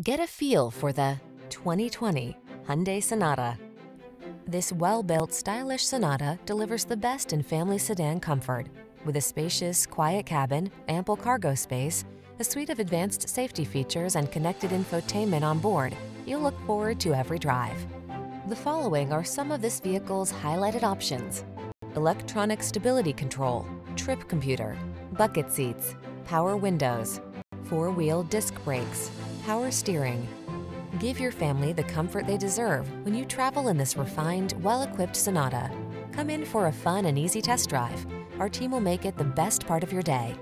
Get a feel for the 2020 Hyundai Sonata. This well-built, stylish Sonata delivers the best in family sedan comfort. With a spacious, quiet cabin, ample cargo space, a suite of advanced safety features and connected infotainment on board, you'll look forward to every drive. The following are some of this vehicle's highlighted options. Electronic stability control, trip computer, bucket seats, power windows, four-wheel disc brakes, power steering. Give your family the comfort they deserve when you travel in this refined, well-equipped Sonata. Come in for a fun and easy test drive. Our team will make it the best part of your day.